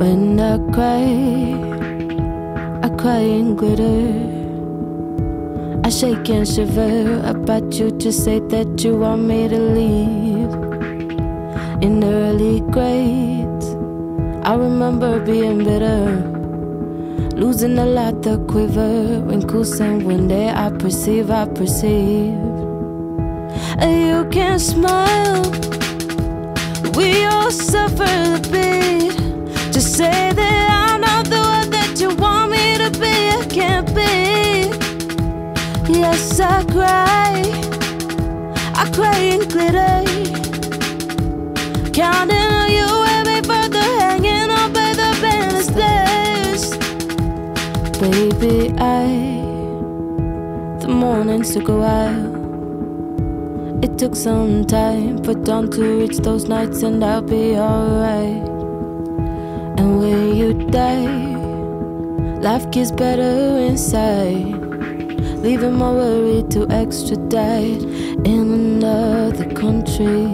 And I cry, I cry in glitter. I shake and shiver about you to say that you want me to leave. In early grades, I remember being bitter, losing a lot the quiver, wrinkles and windy. I perceive, I perceive. You can smile, we Yes, I cry. I cry in glitter. Counting on you every further hanging on by the banisters. Baby, I. The mornings took a while. It took some time for dawn to reach those nights, and I'll be alright. And when you die, life gets better inside. Leaving my worry to extradite in another country.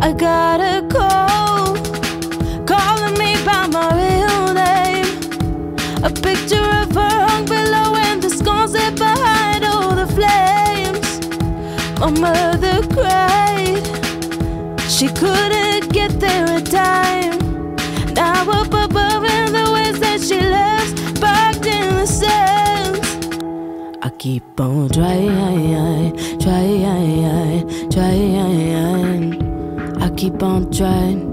I got a call, calling me by my real name. A picture of her hung below, and the scars left behind all the flames. My mother cried, she couldn't get there in time. I keep on trying, trying, trying. I keep on trying.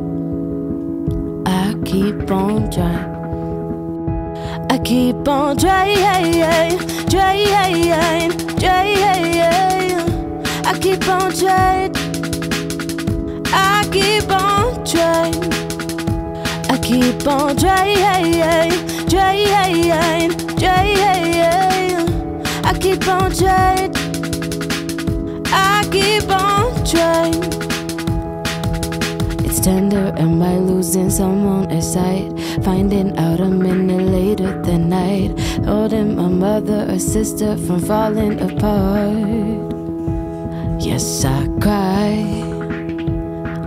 I keep on trying. I keep on trying, trying, trying. I keep on trying. I keep on trying. I keep on trying, trying, trying. I keep on trying. I keep on trying. It's tender, am I losing someone at sight? Finding out a minute later that night. Holding my mother or sister from falling apart. Yes, I cry.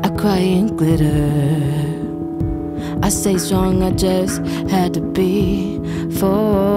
I cry in glitter. I stay strong, I just had to be for.